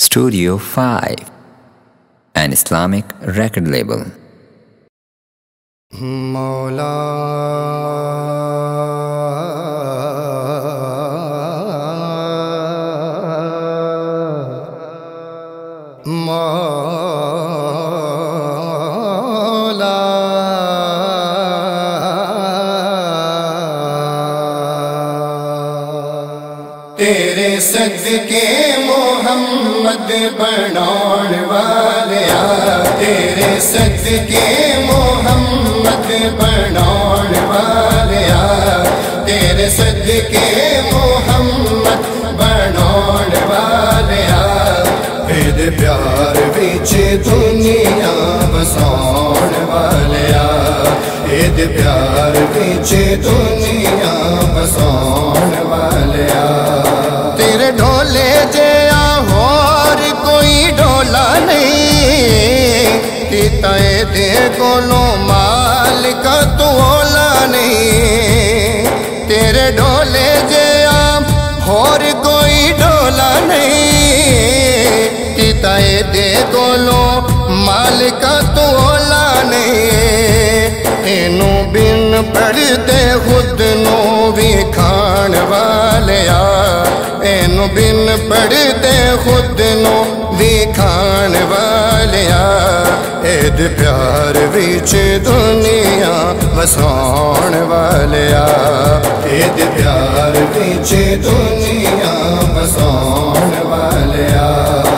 Studio 5, an Islamic record label. सद के मोहम्मद बनाण वाले तेरे सद के मोहम्मद बनाण वाले तेरे सद के मोहम्मद बनाण वाले तेरे प्यार बिच दुनिया बसाण वाले तेरे प्यार बिच दुनिया बसाण वाले तय दे गोलो मालिक, तू ओला नहीं। तेरे डोले जे आप और कोई डोला नहीं। तय दे गोलो मालिक, तू ओला नहीं। तेनू बिन पढ़ते खुद नो भी खान वाले आ। बिन पढ़ते खुद ਇਹਦੇ ਪਿਆਰ ਵਿੱਚ ਦੁਨੀਆ ਵਸਾਉਣ ਵਾਲਿਆ ਇਹਦੇ ਪਿਆਰ ਵਿੱਚ ਦੁਨੀਆ ਵਸਾਉਣ ਵਾਲਿਆ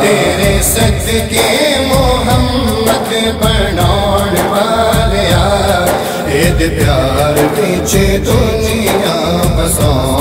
ਤੇਰੇ ਸਦਕੇ ਮੁਹੰਮਦ ਬਣਾਉਣ ਵਾਲਿਆ ਇਹਦੇ ਪਿਆਰ ਵਿੱਚ ਦੁਨੀਆ ਵਸਾਉਣ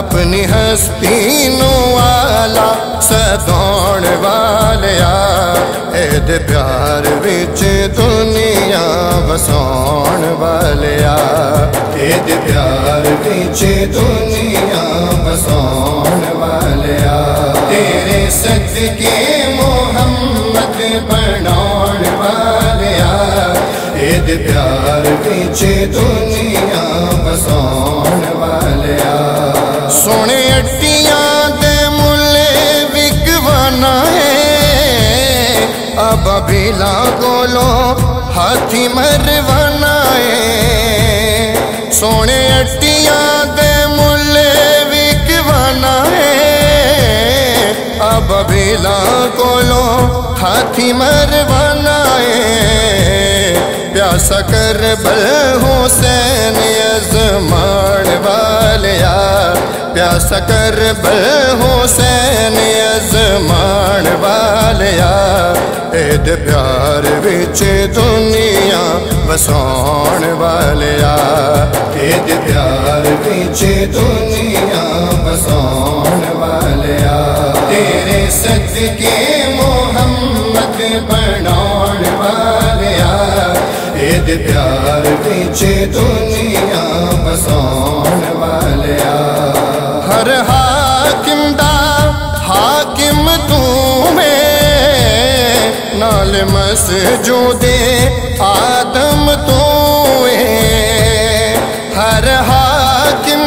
अपनी हस्तीनों वाला सदौण वालिया एद प्यार विच दुनिया वसौण वालिया एद प्यार विच दुनिया वसौण वालिया तेरे सदके मोहम्मद बनौण वालिया एद प्यार विच दुनिया बबीला कोलो हाथी मरवानाए सोने अट्टिया दे मुले विकवानाए बबीला कोलो हाथी मरवानाए प्यासा कर बल हुसैन यजमान वालिया। प्यासा कर बल हुसैन यजमान वालिया। भेद प्यार विच दुनिया वसाण वालिया भेद प्यार विच दुनिया वसाण वालिया तेरे के मोहम्मद बनाण वालिया भेद प्यार विच दुनिया वसाण वालिया हर हाकिम दा हाकिम तू नाल मस जो दे आदम तो हर हाकिम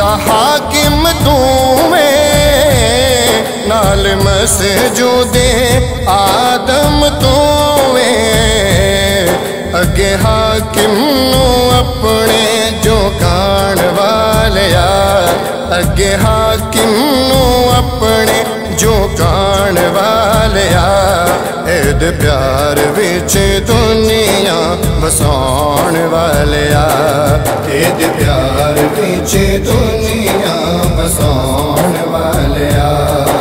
दहाकिम तो नाल मस जो दे आदम तो अगे हाकिम अपने जो कान वाले अगे हाकिम अपने जो कान वाले ਦੇ ਪਿਆਰ ਵਿੱਚ ਦੁਨੀਆ ਵਸਾਉਣ ਵਾਲਿਆ ਤੇਰੇ ਪਿਆਰ ਵਿੱਚ ਦੁਨੀਆ ਵਸਾਉਣ ਵਾਲਿਆ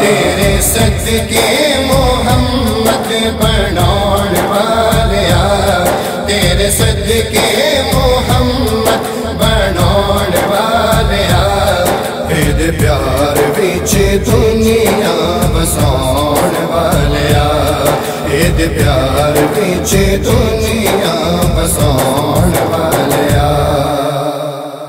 ਤੇਰੇ ਸਦਕੇ ਮੁਹੰਮਦ ਬਣਾਉਣ ਵਾਲਿਆ ਤੇਰੇ ਸਦਕੇ ਮੁਹੰਮਦ ਬਣਾਉਣ ਵਾਲਿਆ ਤੇਰੇ ਪਿਆਰ ਵਿੱਚ ਦੁਨੀਆ वालिया